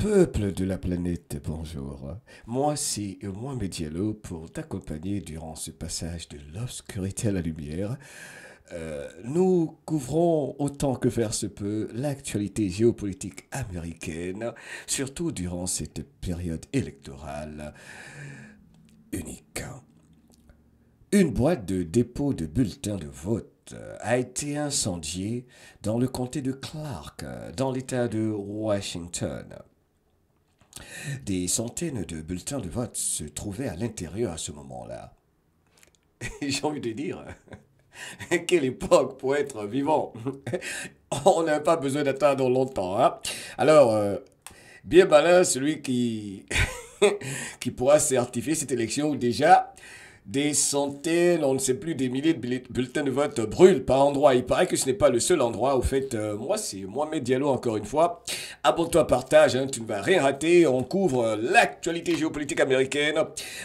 Peuple de la planète, bonjour. Moi, c'est moi Mediello pour t'accompagner durant ce passage de l'obscurité à la lumière. Euh, nous couvrons autant que faire se peut l'actualité géopolitique américaine, surtout durant cette période électorale unique. Une boîte de dépôt de bulletins de vote a été incendiée dans le comté de Clark, dans l'État de Washington. Des centaines de bulletins de vote se trouvaient à l'intérieur à ce moment-là. J'ai envie de dire, quelle époque pour être vivant. On n'a pas besoin d'attendre longtemps. Hein? Alors, euh, bien malin celui qui, qui pourra certifier cette élection déjà des centaines, on ne sait plus, des milliers de bulletins de vote brûlent par endroit. Il paraît que ce n'est pas le seul endroit. Au fait, euh, moi, c'est Mohamed Diallo encore une fois. Abonne-toi, partage, hein, tu ne vas rien rater. On couvre l'actualité géopolitique américaine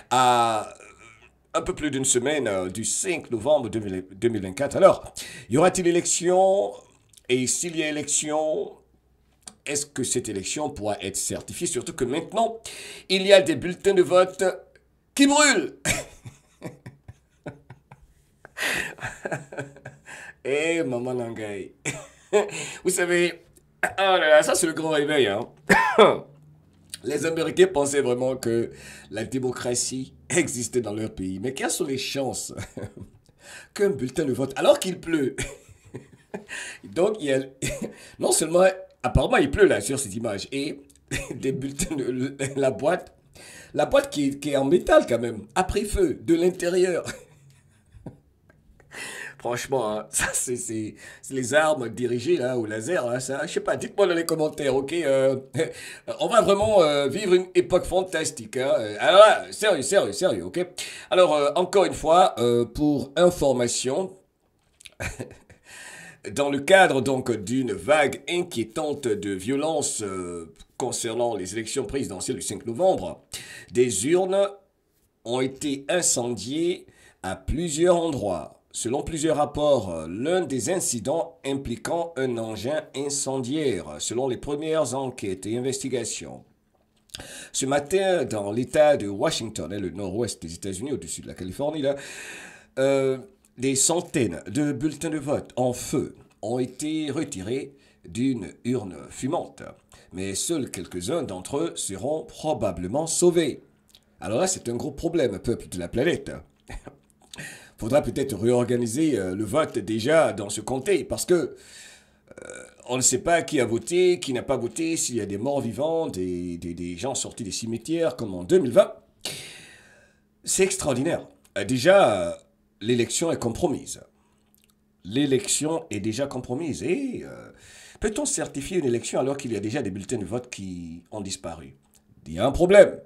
à un peu plus d'une semaine euh, du 5 novembre 2024. Alors, y aura-t-il élection? Et s'il y a élection, est-ce que cette élection pourra être certifiée? Surtout que maintenant, il y a des bulletins de vote qui brûlent Eh, maman Nangai. Vous savez, oh ça c'est le grand réveil. Hein. Les Américains pensaient vraiment que la démocratie existait dans leur pays. Mais quelles sont les chances qu'un bulletin de vote, alors qu'il pleut, donc il non seulement, apparemment il pleut là sur cette image, et des bulletins de la boîte, la boîte qui est en métal quand même, a pris feu de l'intérieur. Franchement, hein, ça, c'est les armes dirigées, là, au laser, là, ça, je sais pas, dites-moi dans les commentaires, ok euh, On va vraiment euh, vivre une époque fantastique, hein. Alors là, sérieux, sérieux, sérieux, ok Alors, euh, encore une fois, pour information, dans le cadre, donc, d'une vague inquiétante de violence concernant les élections présidentielles du 5 novembre, des urnes ont été incendiées à plusieurs endroits. Selon plusieurs rapports, l'un des incidents impliquant un engin incendiaire, selon les premières enquêtes et investigations. Ce matin, dans l'État de Washington, hein, le nord-ouest des États-Unis, au-dessus de la Californie, euh, des centaines de bulletins de vote en feu ont été retirés d'une urne fumante. Mais seuls quelques-uns d'entre eux seront probablement sauvés. Alors là, c'est un gros problème, peuple de la planète faudra peut-être réorganiser euh, le vote déjà dans ce comté parce que euh, on ne sait pas qui a voté, qui n'a pas voté, s'il y a des morts vivants, des, des, gens sortis des cimetières comme en 2020. C'est extraordinaire. Euh, déjà, l'élection est compromise. L'élection est déjà compromise. Et peut-on certifier une élection alors qu'il y a déjà des bulletins de vote qui ont disparu? Il y a un problème.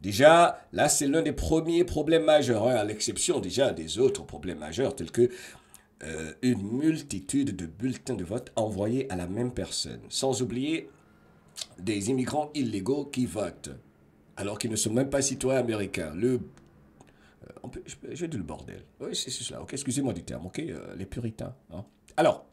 Déjà, là, c'est l'un des premiers problèmes majeurs, hein, à l'exception déjà des autres problèmes majeurs, tels que euh, une multitude de bulletins de vote envoyés à la même personne, sans oublier des immigrants illégaux qui votent, alors qu'ils ne sont même pas citoyens américains. Le, euh, peut, je, le bordel. Oui, c'est cela. Excusez-moi du terme. Ok, euh, les puritains. Hein. Alors,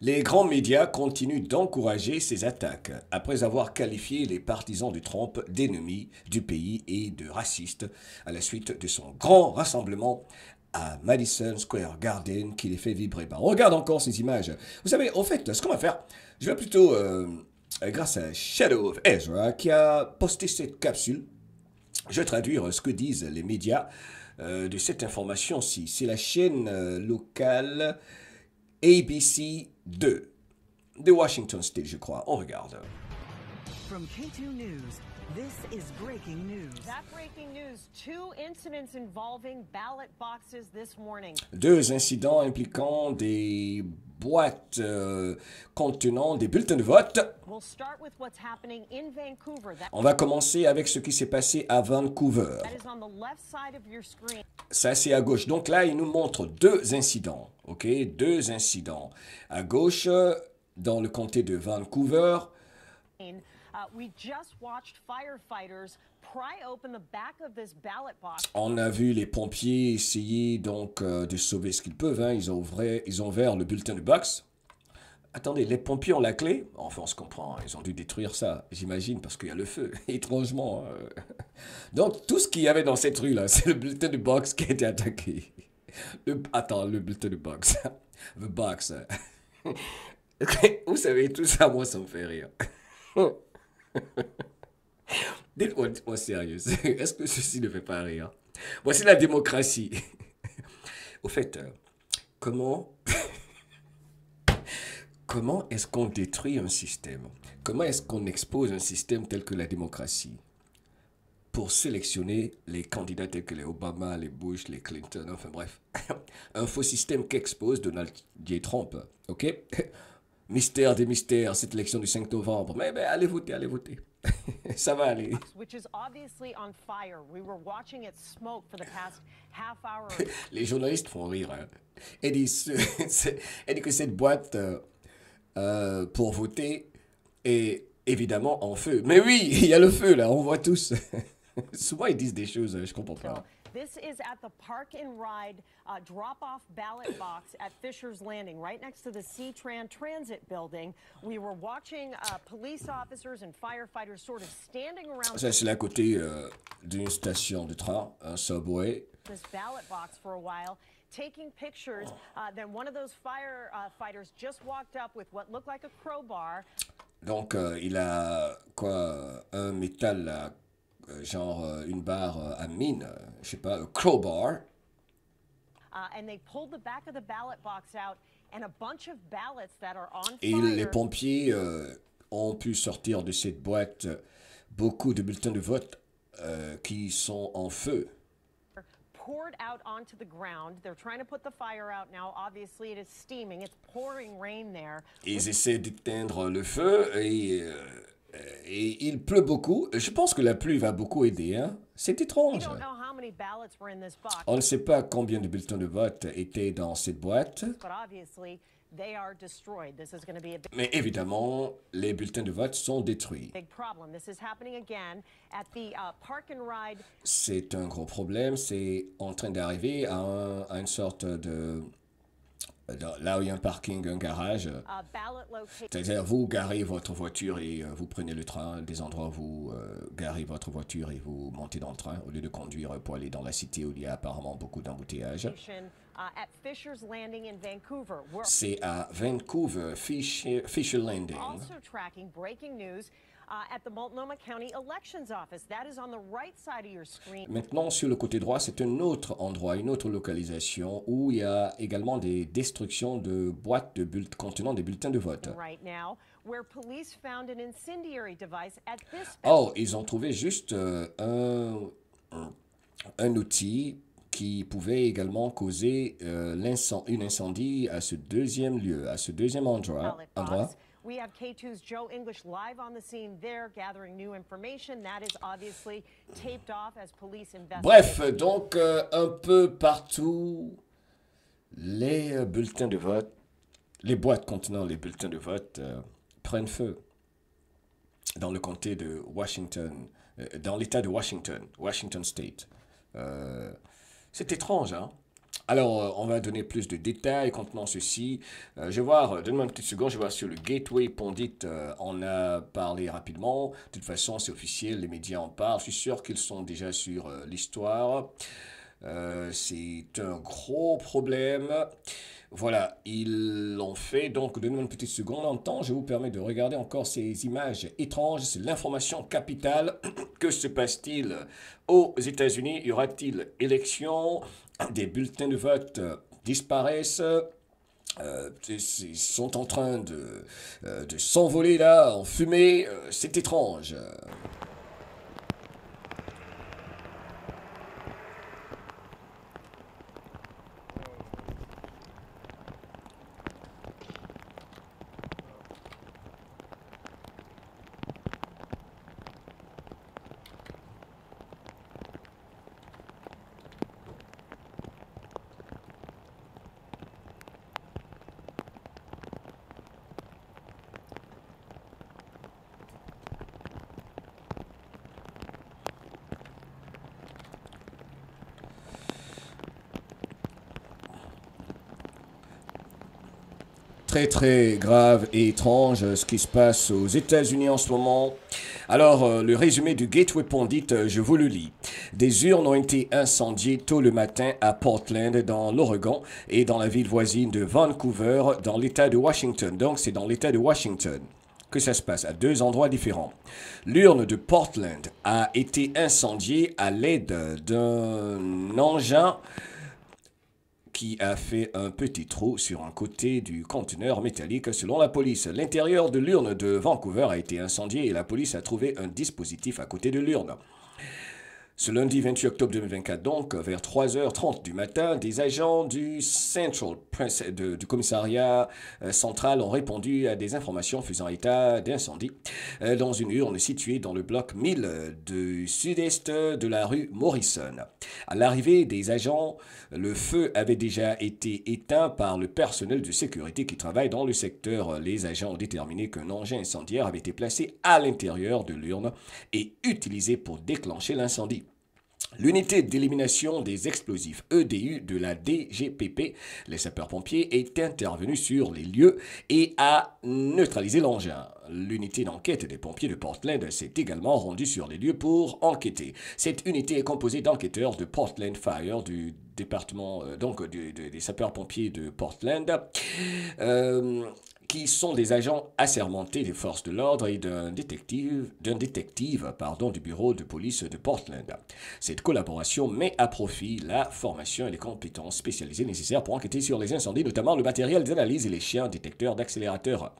les grands médias continuent d'encourager ces attaques, après avoir qualifié les partisans de Trump d'ennemis du pays et de racistes, à la suite de son grand rassemblement à Madison Square Garden qui les fait vibrer. Ben, on regarde encore ces images. Vous savez, au fait, ce qu'on va faire, je vais plutôt, euh, grâce à Shadow of Ezra, qui a posté cette capsule, je vais traduire ce que disent les médias euh, de cette information-ci. C'est la chaîne euh, locale ABC 2 de Washington State, je crois. On regarde. From K2 News, this is breaking news. That breaking news, two incidents involving ballot boxes this morning. Deux incidents impliquant des boîtes euh, contenant des bulletins de vote. We'll start with what's happening in Vancouver. That On va commencer avec ce qui s'est passé à Vancouver. That is on the left side of your screen. Ça, c'est à gauche. Donc là, il nous montre deux incidents. OK? Deux incidents. À gauche, dans le comté de Vancouver. On a vu les pompiers essayer donc euh, de sauver ce qu'ils peuvent. Hein. Ils, ont ouvert, ils ont ouvert le bulletin de box. Attendez, les pompiers ont la clé? Enfin, on se comprend, ils ont dû détruire ça, j'imagine, parce qu'il y a le feu, étrangement. Euh. Donc, tout ce qu'il y avait dans cette rue-là, c'est le bulletin de box qui a été attaqué. Attends, le bulletin de box. The box. Vous savez, tout ça, moi, ça me fait rire. Dites-moi dites sérieux, est-ce que ceci ne fait pas rire? Voici la démocratie. Au fait, euh, comment comment est-ce qu'on détruit un système? Comment est-ce qu'on expose un système tel que la démocratie? Pour sélectionner les candidats tels que les Obama, les Bush, les Clinton, enfin bref. un faux système qu'expose Donald J. Trump, ok? Mystère des mystères, cette élection du 5 novembre. Mais, mais allez voter, allez voter. Ça va aller. Les journalistes font rire. Hein. Elle, dit, que cette boîte euh, euh, pour voter est évidemment en feu. Mais oui, il y a le feu là, on voit tous. Souvent ils disent des choses, je comprends pas. This is at the Park and Ride uh, drop-off ballot box at Fisher's Landing, right next to the C-Tran Transit Building. We were watching uh, police officers and firefighters sort of standing around. Ça, c'est à côté euh, d'une station de train, un subway. This ballot box for a while. Taking pictures, uh, then one of those firefighters just walked up with what looked like a crowbar. Donc, euh, il a quoi, un métal là, euh, genre euh, une barre euh, à mine, je sais pas, un crowbar. Et les pompiers ont pu sortir de cette boîte beaucoup de bulletins de vote qui sont en feu. poured out onto the ground. They're trying to put the fire out now. Obviously, it is steaming. It's pouring rain there. Ils essaient d'éteindre le feu et euh, et il pleut beaucoup. Je pense que la pluie va beaucoup aider. Hein? C'est étrange. On ne sait pas combien de bulletins de vote étaient dans cette boîte. Mais évidemment, les bulletins de vote sont détruits. Uh, C'est un gros problème. C'est en train d'arriver à, à, une sorte de là où il y a un parking, un garage. C'est-à-dire, vous garez votre voiture et euh, vous prenez le train, des endroits où vous euh, garez votre voiture et vous montez dans le train au lieu de conduire pour aller dans la cité où il y a apparemment beaucoup d'embouteillages. Uh, C'est à Vancouver, Fisher, Fisher Landing. Maintenant, sur le côté droit, c'est un autre endroit, une autre localisation où il y a également des destructions de boîtes de contenant des bulletins de vote. Oh, ils ont trouvé juste euh, un, un, outil qui pouvait également causer euh, une incendie à ce deuxième lieu, à ce deuxième endroit. endroit. We have K2's Joe English live on the scene there, gathering new information. That is obviously taped off as police investigate. Bref, donc euh, un peu partout, les euh, bulletins de vote, les boîtes contenant les bulletins de vote euh, prennent feu dans le comté de Washington, euh, dans l'État de Washington, Washington State. Euh, c'est étrange, hein? Alors, euh, on va donner plus de détails contenant ceci. Euh, je vais voir, euh, donne-moi une petite seconde, je vais voir sur le Gateway Pondit, on a parlé rapidement. De toute façon, c'est officiel, les médias en parlent. Je suis sûr qu'ils sont déjà sur l'histoire. C'est un gros problème. Voilà, ils l'ont fait. Donc, donnez-moi une petite seconde. En temps, je vous permets de regarder encore ces images étranges. C'est l'information capitale. que se passe-t-il aux États-Unis? Y aura-t-il élection? Des bulletins de vote euh, disparaissent. Euh, ils sont en train euh, de s'envoler là en fumée. C'est étrange. Très grave et étrange ce qui se passe aux États-Unis en ce moment. Alors, euh, le résumé du Gateway Pondit, euh, je vous le lis. Des urnes ont été incendiées tôt le matin à Portland, dans l'Oregon, et dans la ville voisine de Vancouver, dans l'État de Washington. Donc, c'est dans l'État de Washington que ça se passe à deux endroits différents. L'urne de Portland a été incendiée à l'aide d'un engin qui a fait un petit trou sur un côté du conteneur métallique selon la police. L'intérieur de l'urne de Vancouver a été incendié et la police a trouvé un dispositif à côté de l'urne. Ce lundi 28 octobre 2024, donc, vers 3h30 du matin, des agents du Central du commissariat euh, central ont répondu à des informations faisant état d'incendie euh, dans une urne située dans le bloc 1000 du sud-est de la rue Morrison. À l'arrivée des agents, le feu avait déjà été éteint par le personnel de sécurité qui travaille dans le secteur. Les agents ont déterminé qu'un engin incendiaire avait été placé à l'intérieur de l'urne et utilisé pour déclencher l'incendie. L'unité d'élimination des explosifs EDU de la DGPP, les sapeurs-pompiers, est intervenue sur les lieux et a neutralisé l'engin. L'unité d'enquête des pompiers de Portland s'est également rendue sur les lieux pour enquêter. Cette unité est composée d'enquêteurs de Portland Fire, du département euh, donc des sapeurs-pompiers de Portland. Euh, qui sont des agents assermentés des forces de l'ordre et d'un détective, d'un détective pardon, du bureau de police de Portland. Cette collaboration met à profit la formation et les compétences spécialisées nécessaires pour enquêter sur les incendies, notamment le matériel d'analyse et les chiens détecteurs d'accélérateurs.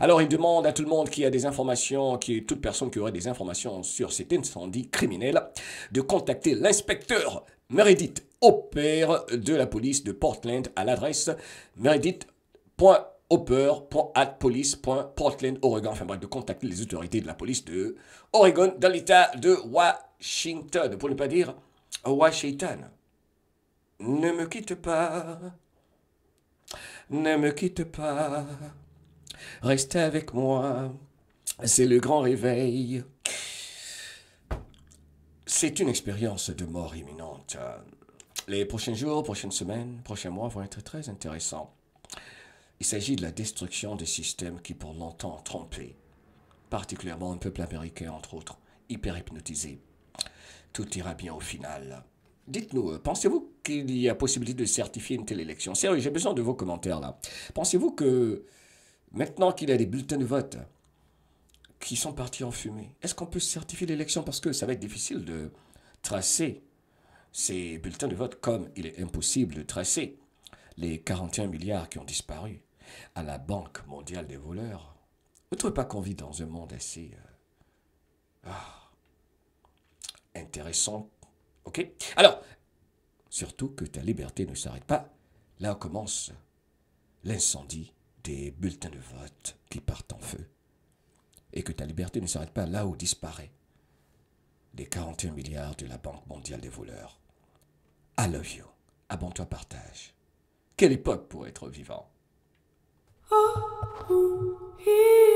Alors il demande à tout le monde qui a des informations, qui toute personne qui aurait des informations sur cet incendie criminel, de contacter l'inspecteur Meredith Hopper de la police de Portland à l'adresse meredith.com hopper.atpolice.portland, Oregon. Enfin bref, de contacter les autorités de la police de Oregon dans l'état de Washington, pour ne pas dire Washington. Ne me quitte pas. Ne me quitte pas. Restez avec moi. C'est le grand réveil. C'est une expérience de mort imminente. Les prochains jours, prochaines semaines, prochains mois vont être très intéressants. Il s'agit de la destruction des systèmes qui pour longtemps ont trompé, particulièrement un peuple américain entre autres, hyper hypnotisé. Tout ira bien au final. Dites-nous, euh, pensez-vous qu'il y a possibilité de certifier une telle élection? Sérieux, j'ai besoin de vos commentaires là. Pensez-vous que maintenant qu'il y a des bulletins de vote qui sont partis en fumée, est-ce qu'on peut certifier l'élection? Parce que ça va être difficile de tracer ces bulletins de vote comme il est impossible de tracer les 41 milliards qui ont disparu à la Banque mondiale des voleurs. Vous ne trouvez pas qu'on vit dans un monde assez euh, ah, intéressant Ok? Alors, surtout que ta liberté ne s'arrête pas. Là commence l'incendie des bulletins de vote qui partent en feu. Et que ta liberté ne s'arrête pas là où disparaît les 41 milliards de la Banque mondiale des voleurs. I love you. Abonne-toi, partage. Quelle époque pour être vivant. Oh, ooh, he.